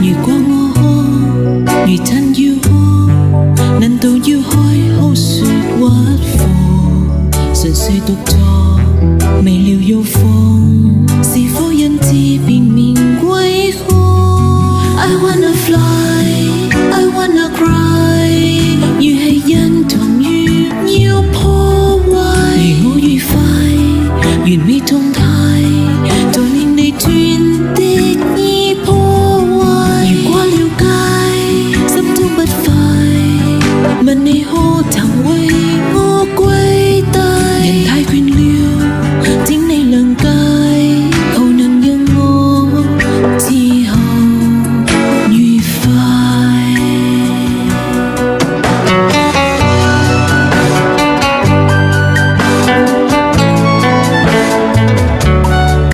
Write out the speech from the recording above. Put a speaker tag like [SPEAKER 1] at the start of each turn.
[SPEAKER 1] 如果我可如真要可，難道要開口説屈服？純粹獨坐，未料要放，是否因此變面歸航？I wanna fly, I wanna cry，語氣因同願要破壞。如我愉快，完美狀態。你何曾为我？